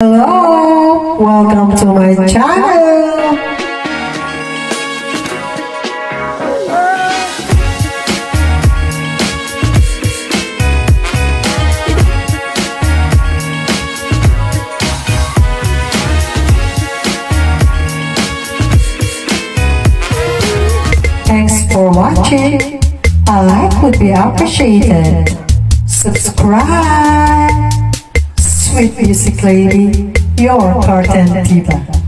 Hello, welcome to my channel. Thanks for watching. A like would be appreciated. Subscribe. Sweet Music Lady, your Curtain Diva.